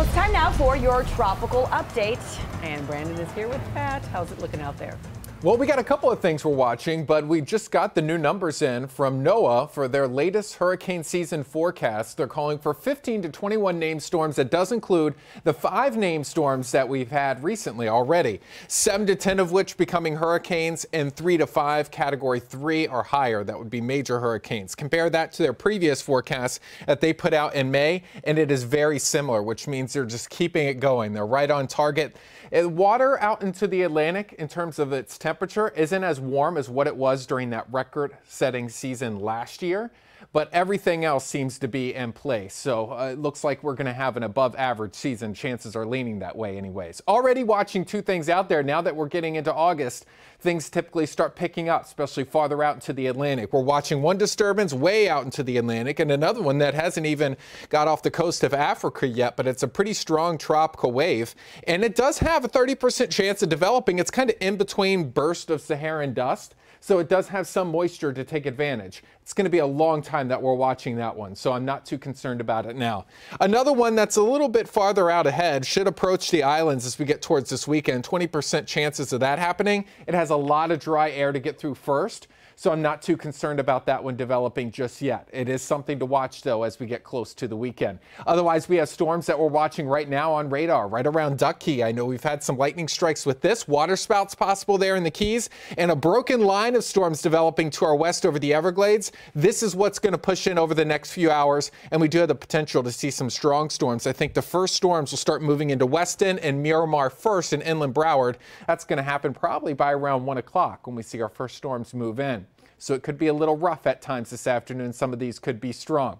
Well, it's time now for your tropical update. And Brandon is here with Pat. How's it looking out there? Well, we got a couple of things we're watching, but we just got the new numbers in from NOAA for their latest hurricane season forecast. They're calling for 15 to 21 named storms. That does include the five named storms that we've had recently already. Seven to 10 of which becoming hurricanes, and three to five category three or higher. That would be major hurricanes. Compare that to their previous forecast that they put out in May, and it is very similar, which means they're just keeping it going. They're right on target. Water out into the Atlantic in terms of its temperature isn't as warm as what it was during that record setting season last year but everything else seems to be in place. So uh, it looks like we're going to have an above average season. Chances are leaning that way, anyways. Already watching two things out there now that we're getting into August. Things typically start picking up, especially farther out into the Atlantic. We're watching one disturbance way out into the Atlantic and another one that hasn't even got off the coast of Africa yet, but it's a pretty strong tropical wave. And it does have a 30% chance of developing. It's kind of in between burst of Saharan dust. So it does have some moisture to take advantage. It's going to be a long time that we're watching that one, so I'm not too concerned about it now. Another one that's a little bit farther out ahead should approach the islands as we get towards this weekend. 20% chances of that happening. It has a lot of dry air to get through first. So I'm not too concerned about that one developing just yet. It is something to watch, though, as we get close to the weekend. Otherwise, we have storms that we're watching right now on radar, right around Duck Key. I know we've had some lightning strikes with this. Water spouts possible there in the Keys, and a broken line of storms developing to our west over the Everglades. This is what's going to push in over the next few hours, and we do have the potential to see some strong storms. I think the first storms will start moving into Weston and Miramar first in inland Broward. That's going to happen probably by around 1 o'clock when we see our first storms move in. So it could be a little rough at times this afternoon. Some of these could be strong.